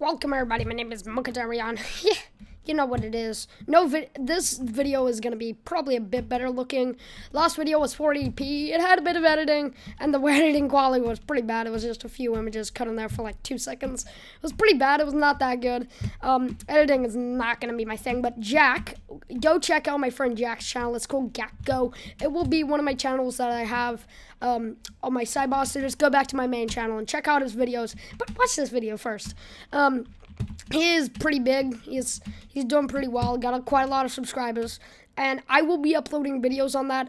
Welcome everybody, my name is Mukadarian. you know what it is. No, vi this video is gonna be probably a bit better looking. Last video was 40p. It had a bit of editing, and the editing quality was pretty bad. It was just a few images cut in there for like two seconds. It was pretty bad. It was not that good. Um, editing is not gonna be my thing. But Jack, go check out my friend Jack's channel. It's called Go. It will be one of my channels that I have um, on my side boss. So just go back to my main channel and check out his videos. But watch this video first. Um, he is pretty big. He's he's doing pretty well. Got a, quite a lot of subscribers, and I will be uploading videos on that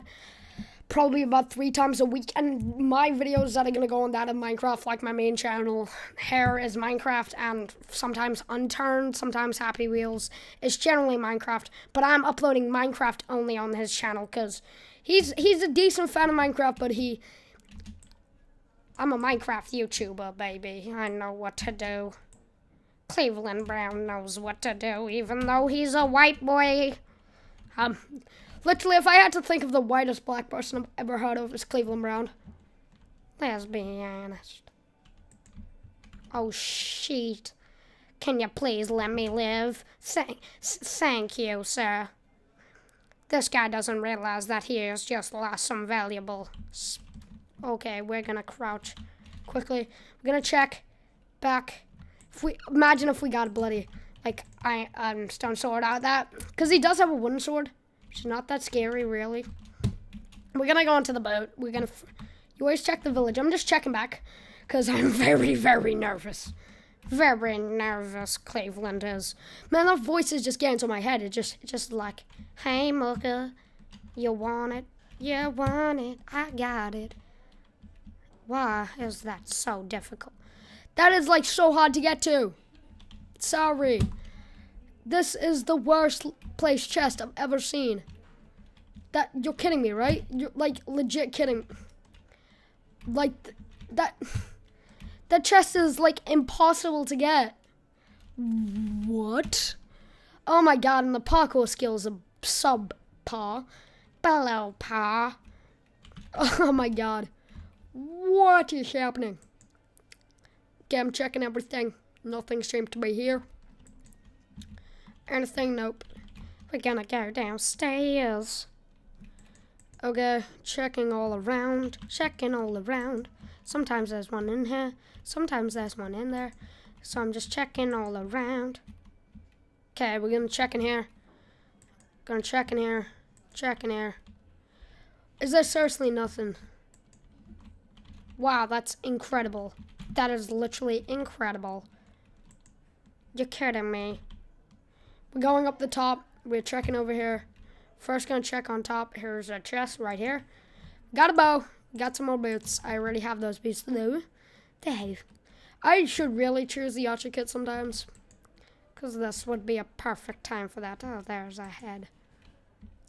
probably about three times a week. And my videos that are gonna go on that of Minecraft, like my main channel, hair is Minecraft, and sometimes Unturned, sometimes Happy Wheels. It's generally Minecraft, but I'm uploading Minecraft only on his channel because he's he's a decent fan of Minecraft, but he. I'm a Minecraft YouTuber, baby. I know what to do. Cleveland Brown knows what to do, even though he's a white boy. Um, literally, if I had to think of the whitest black person I've ever heard of, it's Cleveland Brown. Let's be honest. Oh, shit. Can you please let me live? Thank, thank you, sir. This guy doesn't realize that he has just lost some valuable... Okay, we're gonna crouch quickly. We're gonna check back if we imagine if we got a bloody like I um stone sword out of that because he does have a wooden sword. It's not that scary, really. We're gonna go onto the boat. We're gonna. you always check the village. I'm just checking back because I'm very, very nervous. Very nervous. Cleveland is. Man, that voice is just getting to my head. It just, just like, hey, Mooka, you want it? You want it? I got it. Why is that so difficult? That is like so hard to get to. Sorry. This is the worst place chest I've ever seen. That you're kidding me, right? You're like legit kidding. Like that that chest is like impossible to get. What? Oh my god, and the parkour skills are subpar. Below par. Oh my god. What is happening? Okay, I'm checking everything. Nothing seems to be here. Anything? Nope. We're gonna go downstairs. Okay, checking all around. Checking all around. Sometimes there's one in here. Sometimes there's one in there. So I'm just checking all around. Okay, we're gonna check in here. Gonna check in here. Check in here. Is there seriously nothing? Wow, that's incredible. That is literally incredible. You're kidding me. We're going up the top. We're checking over here. First gonna check on top. Here's a chest right here. Got a bow. Got some more boots. I already have those boots though. Dave. I should really choose the Archer kit sometimes. Because this would be a perfect time for that. Oh, there's a head.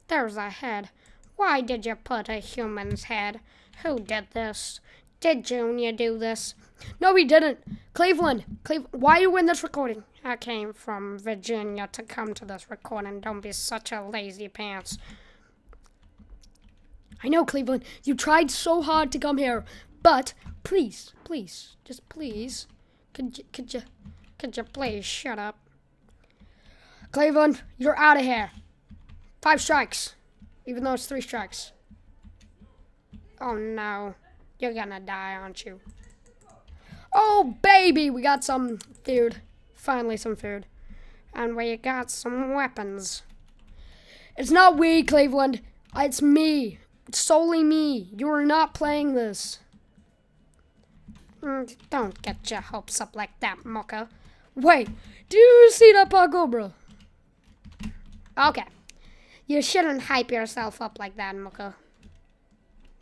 There's a head. Why did you put a human's head? Who did this? Did Junior do this? No, he didn't. Cleveland, Cleveland, why are you in this recording? I came from Virginia to come to this recording. Don't be such a lazy pants. I know, Cleveland. You tried so hard to come here, but please, please, just please, could you, could you, could you please shut up? Cleveland, you're out of here. Five strikes, even though it's three strikes. Oh no. You're gonna die, aren't you? Oh, baby, we got some food. Finally, some food. And we got some weapons. It's not we, Cleveland. It's me. It's solely me. You are not playing this. Mm, don't get your hopes up like that, Mocha. Wait, do you see that parkour, bro? Okay. You shouldn't hype yourself up like that, Mocha.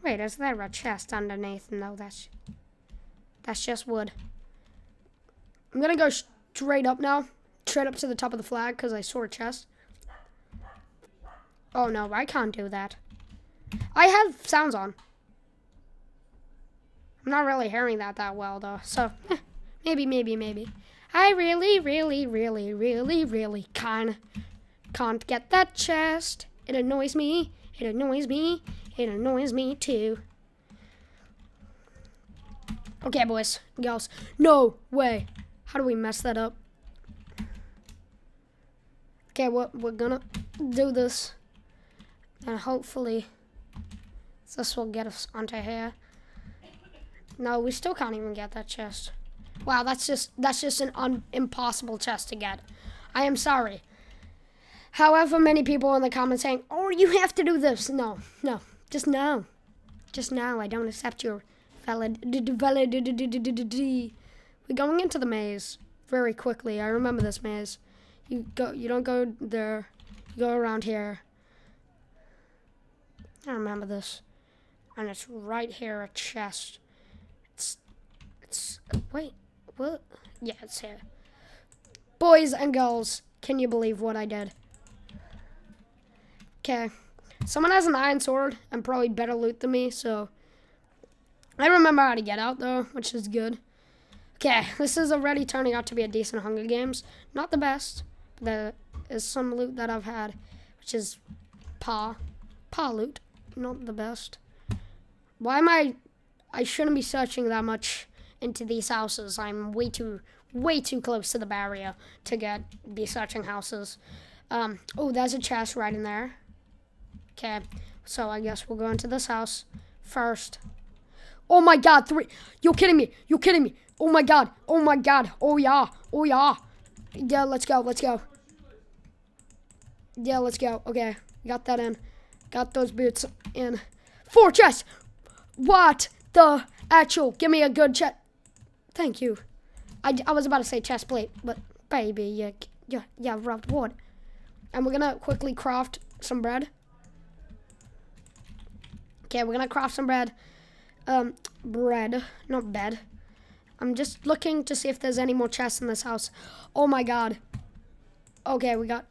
Wait, is there a chest underneath? No, that's that's just wood. I'm gonna go straight up now. Straight up to the top of the flag because I saw a chest. Oh no, I can't do that. I have sounds on. I'm not really hearing that that well though. So, eh, maybe, maybe, maybe. I really, really, really, really, really can't, can't get that chest. It annoys me. It annoys me. It annoys me too. Okay, boys, girls. No way. How do we mess that up? Okay, we're, we're gonna do this. And hopefully this will get us onto here. No, we still can't even get that chest. Wow, that's just that's just an impossible chest to get. I am sorry. However many people in the comments saying, "Oh, you have to do this." No, no, just no, just no. I don't accept your valid valid. We're going into the maze very quickly. I remember this maze. You go. You don't go there. You go around here. I remember this, and it's right here. A chest. It's. It's. Wait. What? Yeah, it's here. Boys and girls, can you believe what I did? Okay. Someone has an iron sword and probably better loot than me, so I remember how to get out though, which is good. Okay, this is already turning out to be a decent Hunger Games. Not the best. There is some loot that I've had, which is paw. Paw loot. Not the best. Why am I... I shouldn't be searching that much into these houses. I'm way too, way too close to the barrier to get be searching houses. Um, oh, there's a chest right in there. Okay, so I guess we'll go into this house first. Oh my god, three. You're kidding me. You're kidding me. Oh my god. Oh my god. Oh yeah. Oh yeah. Yeah, let's go. Let's go. Yeah, let's go. Okay, got that in. Got those boots in. Four chests. What the actual? Give me a good chest. Thank you. I, I was about to say chest plate, but baby, yeah, yeah, yeah, rubbed wood. And we're gonna quickly craft some bread. Okay, we're gonna craft some bread. Um, bread, not bed. I'm just looking to see if there's any more chests in this house. Oh my god. Okay, we got...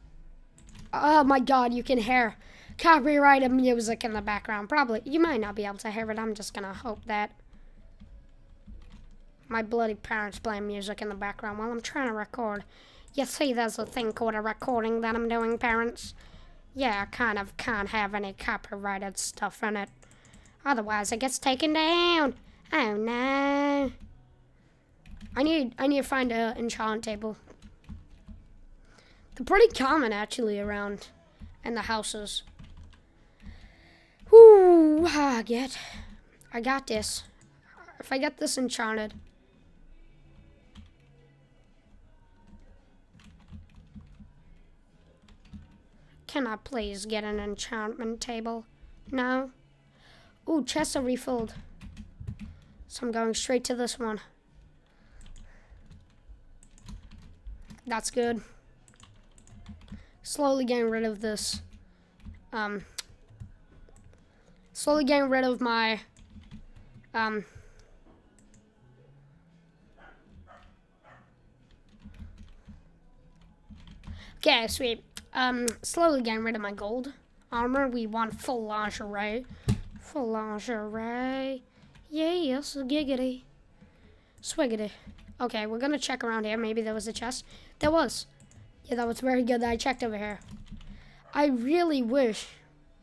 Oh my god, you can hear copyrighted music in the background. Probably. You might not be able to hear it. I'm just gonna hope that my bloody parents playing music in the background while I'm trying to record. You see, there's a thing called a recording that I'm doing, parents. Yeah, I kind of can't have any copyrighted stuff in it. Otherwise, it gets taken down. Oh no. I need I need to find an enchant table. They're pretty common actually around in the houses. Whoo, I get. I got this. If I get this enchanted, Can I please get an enchantment table? No? Ooh, chests are refilled. So I'm going straight to this one. That's good. Slowly getting rid of this. Um, slowly getting rid of my, um, Okay, sweet. Um, slowly getting rid of my gold armor. We want full lingerie. Lingerie. Yes, giggity. Swiggity. Okay, we're gonna check around here. Maybe there was a chest. There was. Yeah, that was very good that I checked over here. I really wish.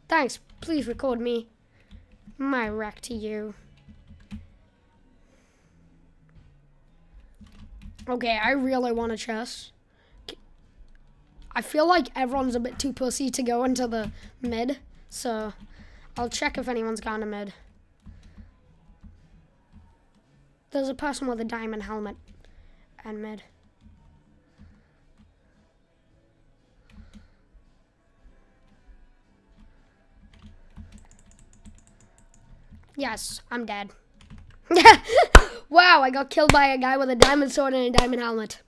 Thanks. Please record me. My wreck to you. Okay, I really want a chest. I feel like everyone's a bit too pussy to go into the mid, so I'll check if anyone's gone to mid. There's a person with a diamond helmet and mid. Yes, I'm dead. wow, I got killed by a guy with a diamond sword and a diamond helmet.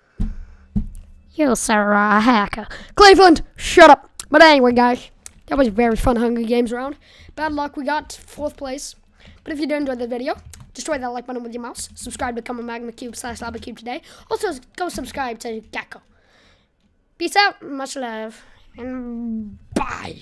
You, sir, a hacker. Cleveland, shut up. But anyway, guys, that was a very fun Hunger Games round. Bad luck, we got fourth place. But if you did enjoy the video, destroy that like button with your mouse. Subscribe to become a Magma Cube slash Lava Cube today. Also, go subscribe to Gecko. Peace out, much love, and bye.